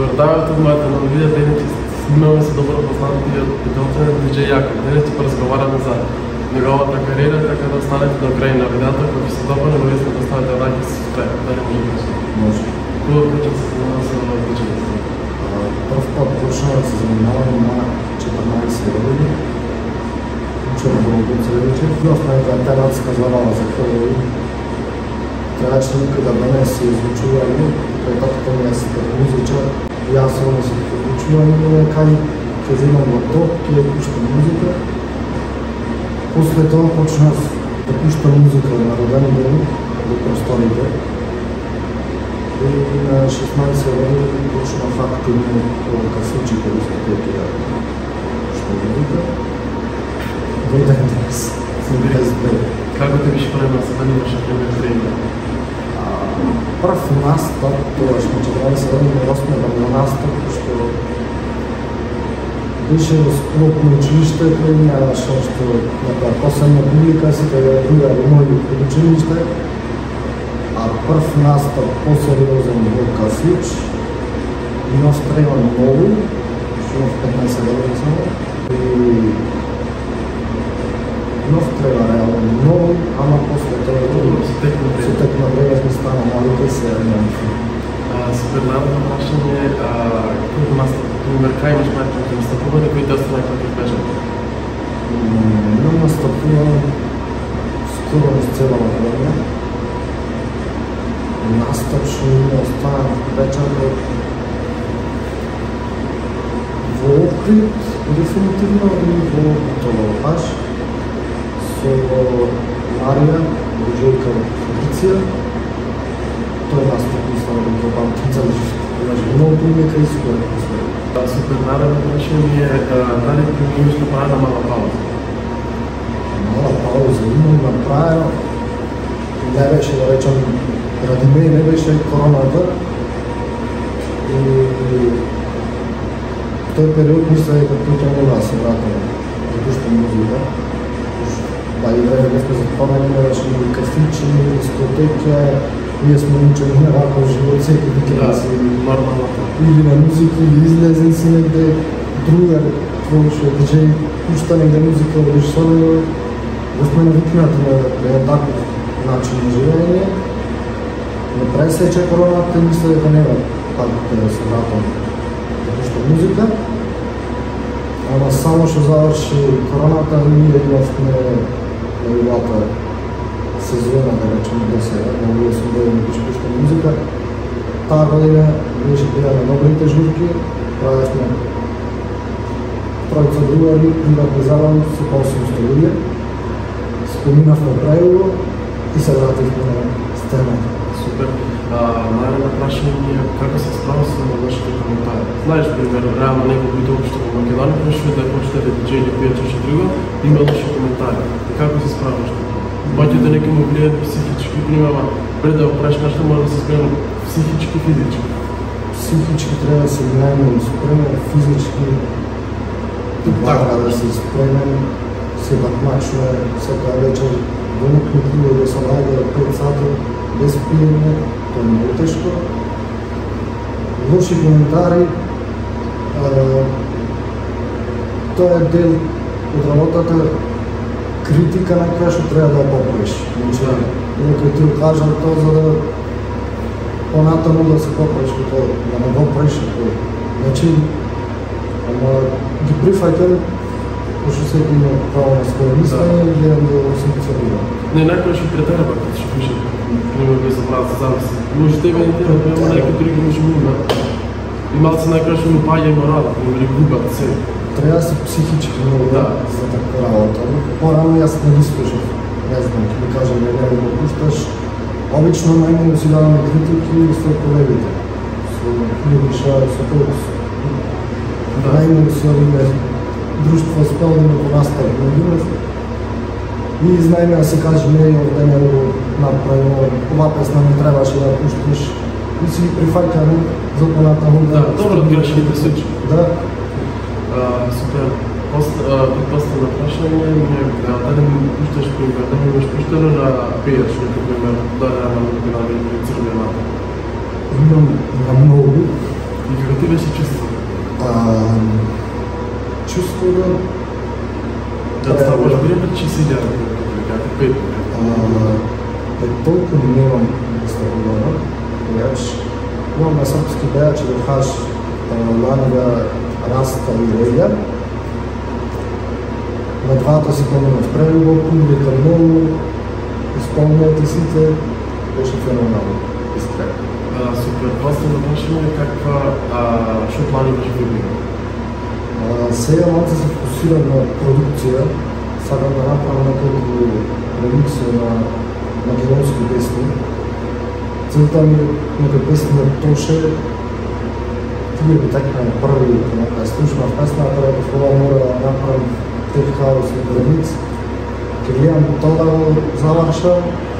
Добро, од мојата на видео денес снимаме се добро познати од педалцен диџеј Јаков. Денес ќе поразговараме за неговата кариера, така да останете до крај на видеото, ако ви се допадне, но вие да ставите лайк и субскрайб. Дали може да се? Може. Кога почнав се занимавам со диџеј? Прв пат почнав да се занимавам на 14 години. Учев во Буцевичев, бев на една тератска забава за. Требаше никој да мене се изучували, тој татко ми е супер музичар, и јас оно се учувам и кај ќе земам лаптоп, топ, ќе пуштам музика. После тоа почнав да пуштам музика на роден ден, да во просторите. И на 16 години почнав активно во кафичите дискотеки да што музика. Во ден денес. Без. Како те беше време да се занимаш на време прв настап, тогаш на 40 години осмевам на настап, што беше во склоп на училиште, кој немаше што нека посебна публика, сите другари мои од училиште, а прв настап посериозен во Кафич, нов тренер многу, што в 15 години само, и нов треба реално нови, ама после тоа Добро, се текна се време. текна време ми стана малку и се јавам. Супер наредно прашање, кој настап, например, кај имаш најпознати настапување, кој те остана како впечатен? Имам настапувам скоро низ цела да Македонија. Настап што ми остана впечаток во Охрид, дефинитивно, и во Толопаш, со Марија, Буџејка од Грција. Тој настап мислам да го памтим цел живот. Имаш многу публика и супер атмосфера. Да, супер наредно прашање е дали имаш направена мала пауза? мала пауза имам направено. Не беше, да речем, ради мене не беше короната. И тој период мисля дека тотално да се вратам да пуштам музика. Па и време бевме затворени, имаше и кафичи, и дискотеки, ние сме учени на ваков живот, викенд Да, си нормално. или на музика, или излезен си негде другар, твој што диџеј пушта негде музика, одиш со него, да сме навикнати на еден таков начин на живење. Не пресече короната и мисля дека нема пак да се вратам да пуштам музика. Ама само што заврши короната, ние имавме неговата сезона, да речеме, да до сега, на овие судови да пуштам музика. Таа година беше била на добрите журки, правевме да тројца другари, приватни забавни со по 800 луѓе. Споминавме правило и се вративме на сцената. Супер. А, наредно прашање е како се справа со вашите коментари? Знаеш, пример, реално некој кој што во Македонија прашува да почне да диџеј да или пие друго, има лоши коментари. И како се справаш? Паѓате нека му влијат психички, внимава, пред да го што може да се спрема психички, физички. Психички треба да се најмен да спремен, физички Така. да се спремен, се вакмачува секоја вечер, во вонукнутливо да се најде 5 сати без пиење, тоа е многу тешко. Лоши коментари, тоа е дел од работата, критика на која што треба да ја поправиш. Значи, Да. некој ти го кажа тоа за да понатаму да се поправиш во тоа, да не го правиш тоа. Значи, ама ги прифаќам, пошто секој има право на своје мислење и гледам да го санкционирам. Не, некој што претерва като што пише, пример без забрав за зависи. Може тебе не тебе, но некои други може му има. И малце некој што му паѓа и морал, пример, и губат се. Треба да си психички многу Да. Порано јас не ги слушав. Не знам, ќе ми кажам, не не го пушташ. Обично најмногу си даваме критики со колегите. Со Мириша, со Петр. Да. Најмногу си одиме друштво спелдиме по настав на Дунав. И знаеме да се каже не овде не го направимо, ова песна не требаше да пуштиш. И си ги прифаќаме за понатаму Да, добро се учи. Да, А, Супер. Пост, а, предпоставно прашање ми е да дали ми пушташ пример, да ми имаш пуштено на пејач, некој пример, да реално да би набили црвената. имам на многу, И како ти беше чувство? чувството Да става може би не че си идеја како пет. е толку немам стабилно, јач имам на српски беа че да На двата си поминав прелюбо, публика многу, исполнете сите, беше феноменално. Искрено. Супер, после да почнеме каква што плани имаш во игра? Сега малку се фокусирам на продукција, сакам да направам неколку ремикси на македонски песни. Целта ми нека песни на Тоше, тие би така на први, нека слушнав песната, ова мора да направам тек хаус на ремикс. Ке гледам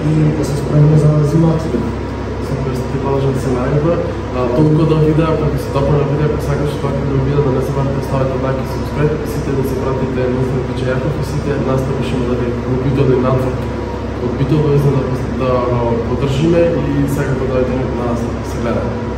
и да се спремиме за зимата. Супер, ти продолжам да. Толку да видеа, ако се допрва да видеа, ако сакаш тоа да видеа, да не се забравите ставите лайк и субскрайб, сите да се пратите Мислен Печејаков и сите нас да пишеме да ви убитови надвор од битово за да, да го поддржиме и секако да дојдете на нас да се гледаме.